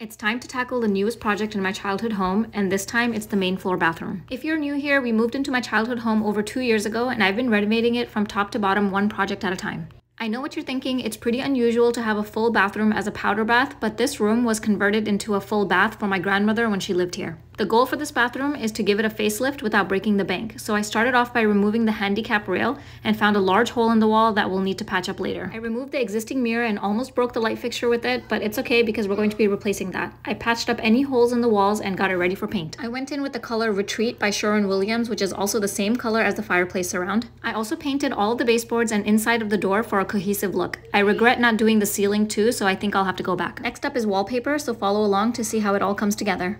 It's time to tackle the newest project in my childhood home, and this time it's the main floor bathroom. If you're new here, we moved into my childhood home over two years ago, and I've been renovating it from top to bottom, one project at a time. I know what you're thinking, it's pretty unusual to have a full bathroom as a powder bath, but this room was converted into a full bath for my grandmother when she lived here. The goal for this bathroom is to give it a facelift without breaking the bank, so I started off by removing the handicap rail and found a large hole in the wall that we'll need to patch up later. I removed the existing mirror and almost broke the light fixture with it, but it's okay because we're going to be replacing that. I patched up any holes in the walls and got it ready for paint. I went in with the color Retreat by Sherwin-Williams, which is also the same color as the fireplace surround. I also painted all the baseboards and inside of the door for a cohesive look. I regret not doing the ceiling too, so I think I'll have to go back. Next up is wallpaper, so follow along to see how it all comes together.